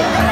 Yeah.